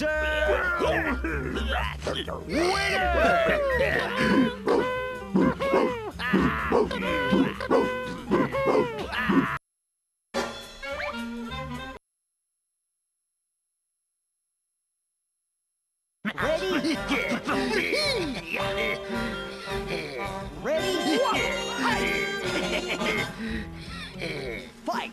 Winner! Ready? Ready? Fight!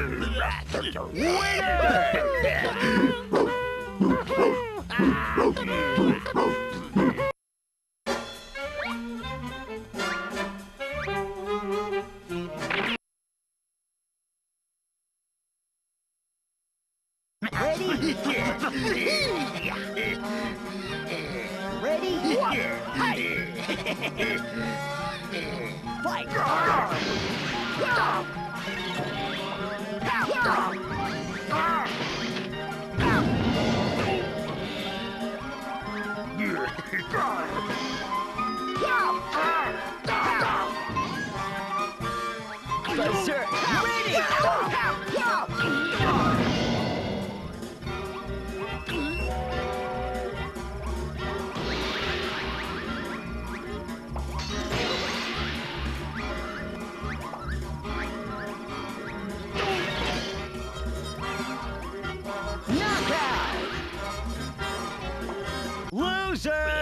Loser! Ready? Ready? Fight! Berserk ready! Knockout! Loser!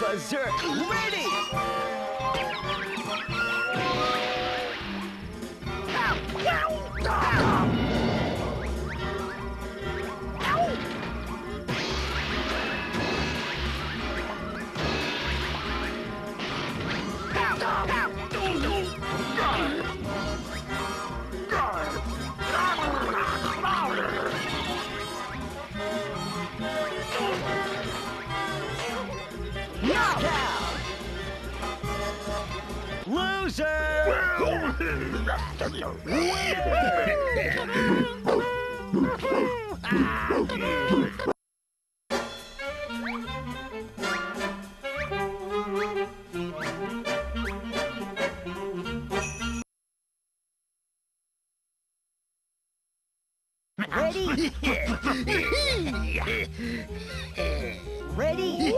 Berserk ready! Loser! Ah! Ready? Ready?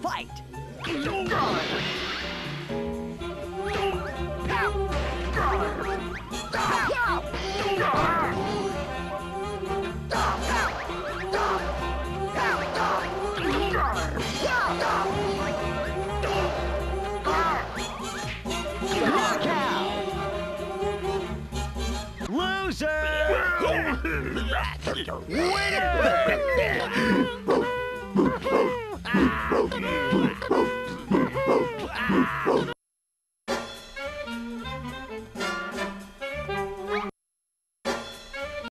Fight! Loser! Winner!